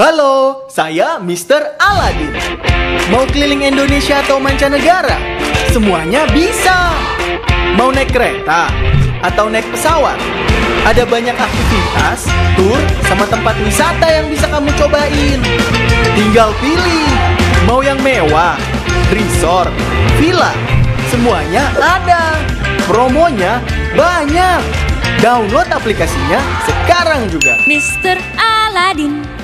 Halo, saya Mr. Aladin. Mau keliling Indonesia atau mancanegara? Semuanya bisa. Mau naik kereta atau naik pesawat? Ada banyak aktivitas, tur, sama tempat wisata yang bisa kamu cobain. Tinggal pilih. Mau yang mewah, resort, villa, semuanya ada. Promonya banyak. Download aplikasinya sekarang juga. Mr. Aladin